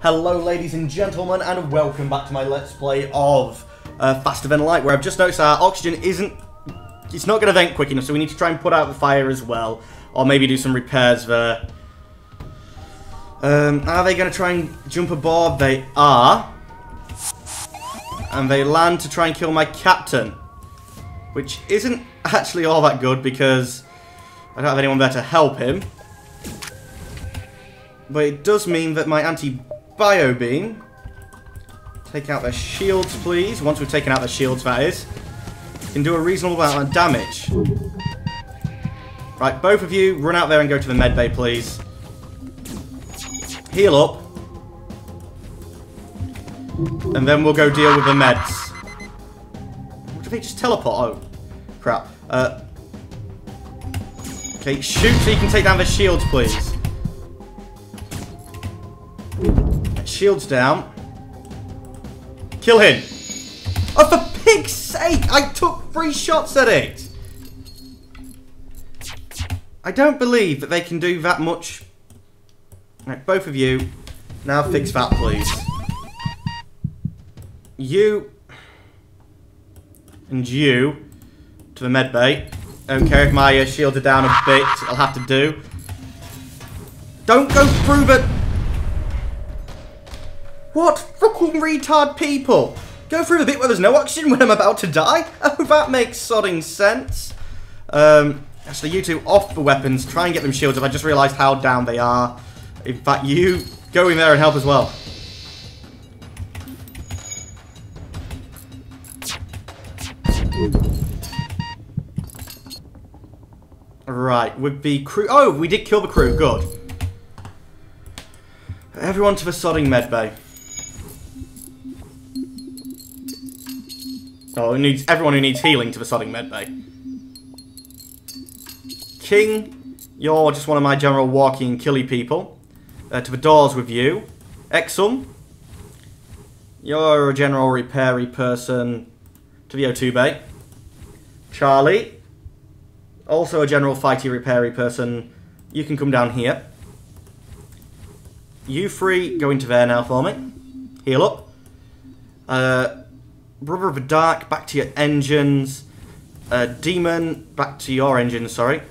Hello ladies and gentlemen and welcome back to my Let's Play of uh, Faster Than Light where I've just noticed our oxygen isn't... It's not going to vent quick enough so we need to try and put out the fire as well. Or maybe do some repairs there. Um, are they going to try and jump aboard? They are. And they land to try and kill my captain. Which isn't actually all that good because I don't have anyone there to help him. But it does mean that my anti-bio beam... Take out their shields, please. Once we've taken out their shields, that is. Can do a reasonable amount of damage. Right, both of you, run out there and go to the med bay, please. Heal up. And then we'll go deal with the meds. What, do they just teleport? Oh, crap. Uh, okay, shoot so you can take down the shields, please. Shields down. Kill him. Oh, for pig's sake! I took three shots at it! I don't believe that they can do that much. Right, both of you, now fix that, please. You and you to the med bay. Don't care if my uh, shields are down a bit, I'll have to do. Don't go through the what fucking retard people? Go through the bit where there's no oxygen when I'm about to die? Oh, that makes sodding sense. Um, actually, you two off the weapons. Try and get them shields. If I just realised how down they are. In fact, you go in there and help as well. Right, with the crew... Oh, we did kill the crew. Good. Everyone to the sodding medbay. Oh, needs everyone who needs healing to the sodding medbay. King, you're just one of my general walking killy people. Uh, to the doors with you. Exum, you're a general repairy person to the O2 bay. Charlie, also a general fighty repairy person. You can come down here. You three go into there now for me. Heal up. Uh, Brother of the Dark, back to your engines. Uh, Demon, back to your engines, sorry.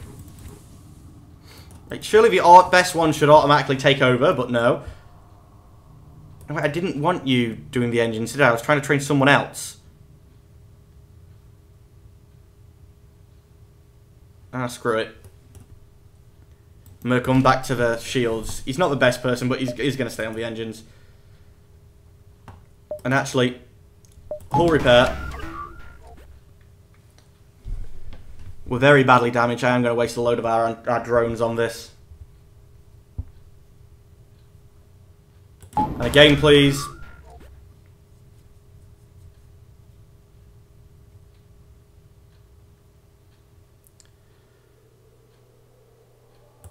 Like, surely the best one should automatically take over, but no. I didn't want you doing the engines today. I was trying to train someone else. Ah, screw it. I'm going to come back to the shields. He's not the best person, but he's, he's going to stay on the engines. And actually, Hull repair. We're very badly damaged. I am going to waste a load of our, our drones on this. And again, please.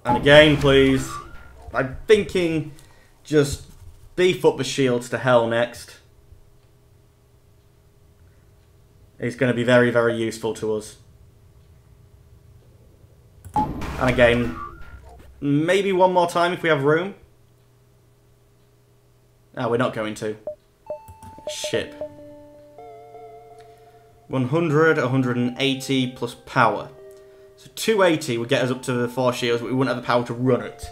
And again, please. I'm thinking just beef up the shields to hell next. Is going to be very, very useful to us. And again, maybe one more time if we have room. No, we're not going to. Ship. 100, 180 plus power. So 280 would get us up to the four shields, but we wouldn't have the power to run it.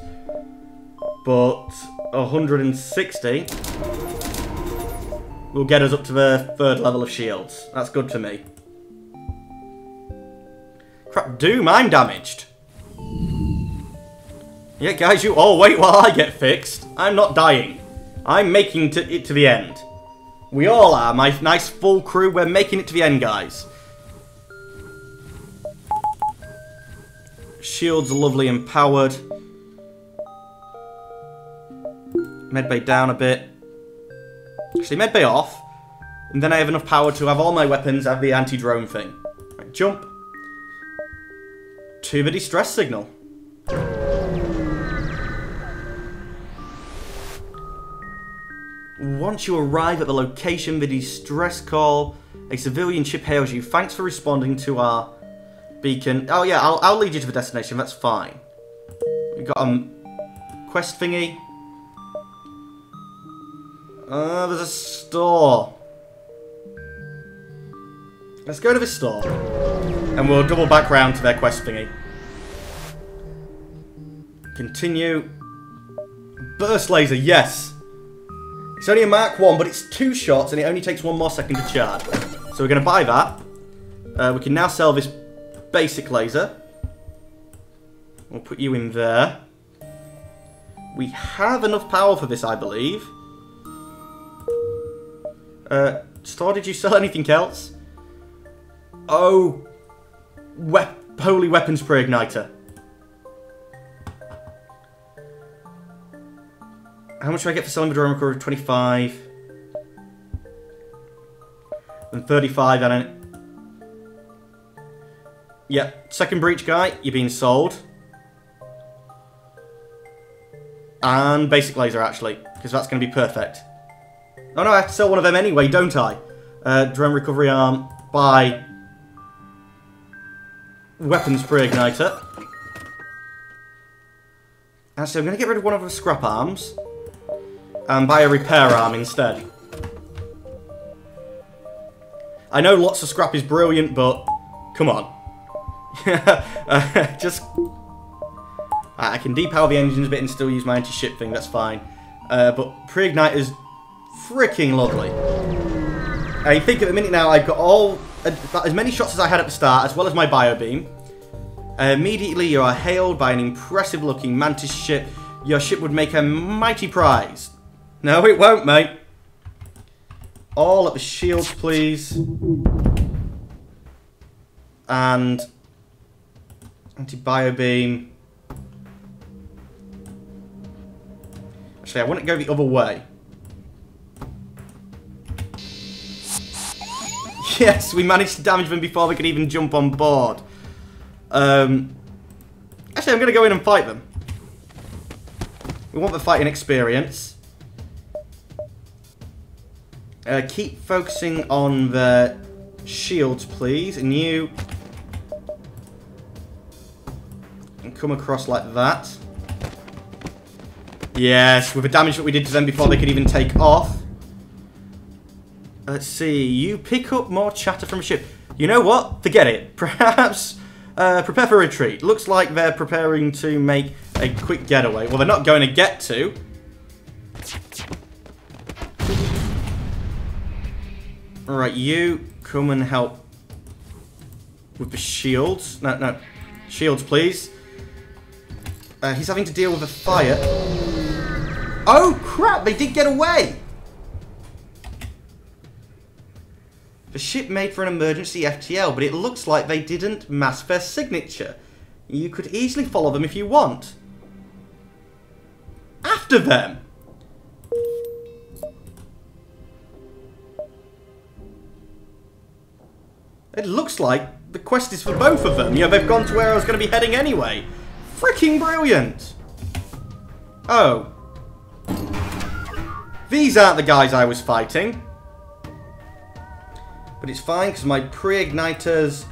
But 160 will get us up to the third level of shields. That's good for me. Crap, Doom, I'm damaged. Yeah, guys, you all wait while I get fixed. I'm not dying. I'm making it to the end. We all are, my nice full crew. We're making it to the end, guys. Shields lovely and powered. Medbay down a bit. Actually, medbay off. And then I have enough power to have all my weapons have the anti-drone thing. Right, jump. To the distress signal. Once you arrive at the location, the distress call, a civilian ship hails you. Thanks for responding to our beacon. Oh yeah, I'll, I'll lead you to the destination, that's fine. We got a um, quest thingy. Uh, there's a store. Let's go to the store. And we'll double back round to their quest thingy. Continue. Burst laser, yes. It's only a Mark 1, but it's two shots and it only takes one more second to charge. So we're going to buy that. Uh, we can now sell this basic laser. We'll put you in there. We have enough power for this, I believe. Uh, Store, did you sell anything else? Oh, we holy weapons pre-igniter. How much do I get for selling the drone recorder? 25. And 35 and then... Yeah, second breach guy, you're being sold. And basic laser, actually, because that's going to be perfect. Oh no, I have to sell one of them anyway, don't I? Uh, drone recovery arm by weapons pre-igniter. Actually, I'm going to get rid of one of the scrap arms and buy a repair arm instead. I know lots of scrap is brilliant, but come on. uh, just... I can depower the engines a bit and still use my anti-ship thing, that's fine. Uh, but pre-ignite is freaking lovely. I think at the minute now I've got all as many shots as I had at the start, as well as my bio beam. Uh, immediately you are hailed by an impressive looking mantis ship. Your ship would make a mighty prize. No, it won't, mate. All at the shields, please. And anti-bio beam. Actually, I wouldn't go the other way. Yes, we managed to damage them before they could even jump on board. Um, actually, I'm going to go in and fight them. We want the fighting experience. Uh, keep focusing on the shields, please. And you... And come across like that. Yes, with the damage that we did to them before they could even take off. Let's see. You pick up more chatter from a ship. You know what? Forget it. Perhaps uh, prepare for retreat. Looks like they're preparing to make a quick getaway. Well, they're not going to get to. Alright, you come and help with the shields. No, no. Shields, please. Uh, he's having to deal with a fire. Oh, crap! They did get away! The ship made for an emergency FTL, but it looks like they didn't mask their signature. You could easily follow them if you want. After them! It looks like the quest is for both of them. Yeah, they've gone to where I was going to be heading anyway. Freaking brilliant! Oh. These aren't the guys I was fighting. But it's fine because my pre-igniters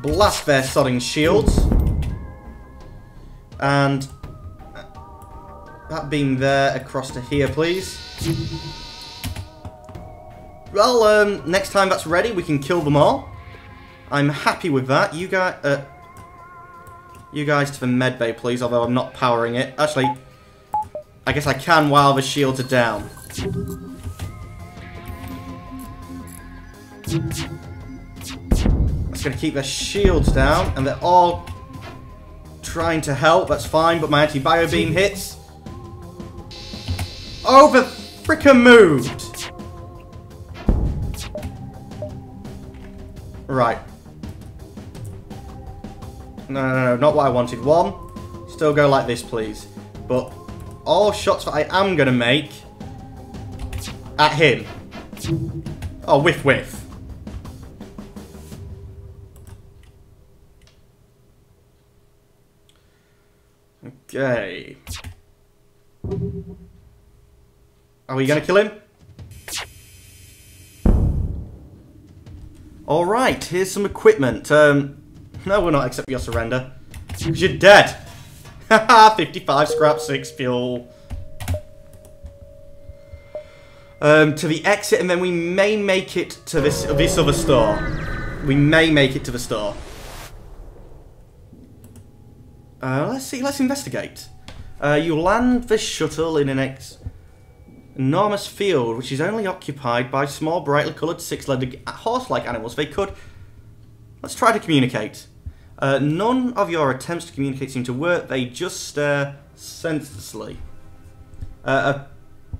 blast their sodding shields. And that beam there across to here, please. Well, um, next time that's ready, we can kill them all. I'm happy with that. You guys, uh, you guys to the med bay, please, although I'm not powering it. Actually, I guess I can while the shields are down. That's going to keep their shields down, and they're all trying to help. That's fine, but my anti-bio beam hits. Oh, the frickin' moved! Right. No, no, no, not what I wanted. One, still go like this, please. But all shots that I am going to make at him. Oh, whiff, whiff. Okay. Are we going to kill him? Alright, here's some equipment. Um, no, we're not accept your surrender. You're dead. Haha, 55 scrap, 6 fuel. um, to the exit, and then we may make it to this this other store. We may make it to the store. Uh, let's see. Let's investigate. Uh, you land the shuttle in an ex enormous field, which is only occupied by small, brightly coloured, six-legged horse-like animals. They could. Let's try to communicate. Uh, none of your attempts to communicate seem to work. They just stare senselessly. Uh, uh,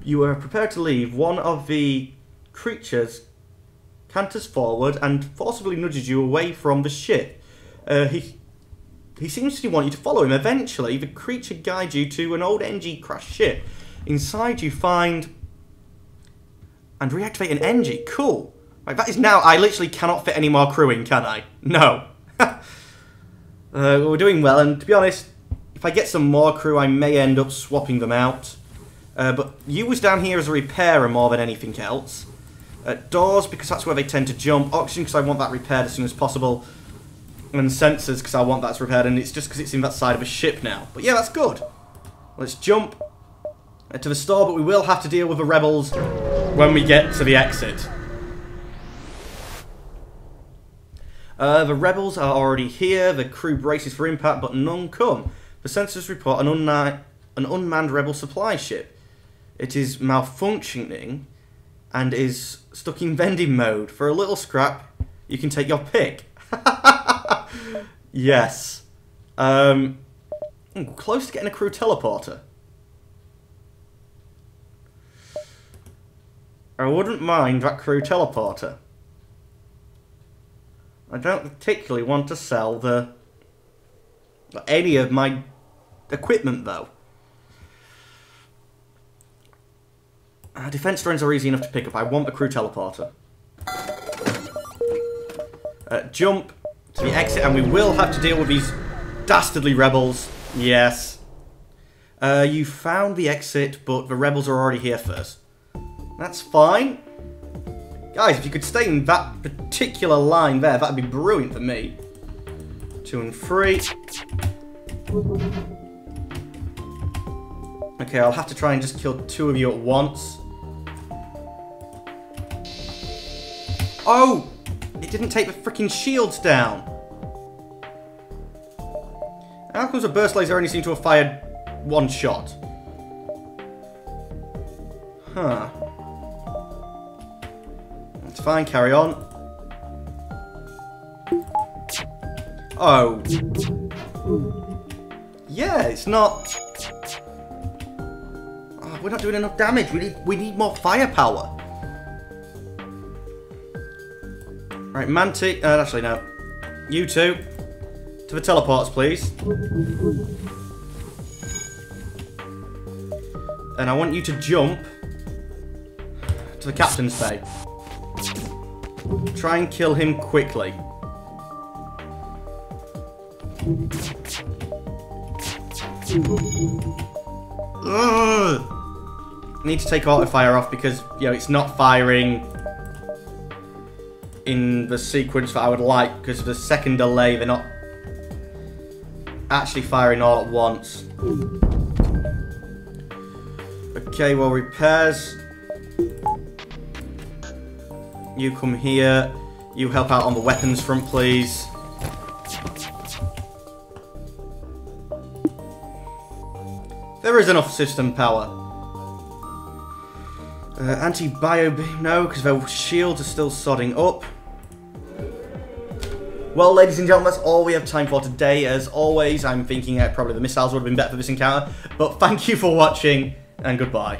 you are prepared to leave. One of the creatures canters forward and forcibly nudges you away from the ship. Uh, he he seems to want you to follow him. Eventually, the creature guides you to an old Engi crashed ship. Inside, you find and reactivate an Engi. Cool. Right, that is now. I literally cannot fit any more crew in, can I? No. uh, we're doing well, and to be honest, if I get some more crew, I may end up swapping them out. Uh, but you was down here as a repairer more than anything else. Uh, doors, because that's where they tend to jump. Oxygen, because I want that repaired as soon as possible. And sensors, because I want that repaired, and it's just because it's in that side of a ship now. But yeah, that's good. Let's jump to the store, but we will have to deal with the rebels when we get to the exit. Uh, the rebels are already here, the crew braces for impact, but none come. The sensors report an, an unmanned rebel supply ship. It is malfunctioning and is stuck in vending mode. For a little scrap, you can take your pick. yes. Um, close to getting a crew teleporter. I wouldn't mind that crew teleporter. I don't particularly want to sell the any of my equipment though. Uh, defense drones are easy enough to pick up. I want the crew teleporter. Uh, jump to the exit, and we will have to deal with these dastardly rebels. Yes. Uh, you found the exit, but the rebels are already here first. That's fine. Guys, if you could stay in that particular line there, that'd be brilliant for me. Two and three. Okay, I'll have to try and just kill two of you at once. Oh! Didn't take the freaking shields down. How comes a burst laser only seem to have fired one shot? Huh. It's fine, carry on. Oh. Yeah, it's not... Oh, we're not doing enough damage. We need, we need more firepower. Right, Manti... Uh, actually, no. You two. To the teleports, please. And I want you to jump to the captain's bay. Try and kill him quickly. Ugh. I need to take auto fire off because, you know, it's not firing in the sequence that I would like because of the second delay, they're not actually firing all at once. Okay, well, repairs. You come here. You help out on the weapons front, please. There is enough system power. Uh, Anti-bio beam, no, because their shields are still sodding up. Well, ladies and gentlemen, that's all we have time for today. As always, I'm thinking uh, probably the missiles would have been better for this encounter. But thank you for watching, and goodbye.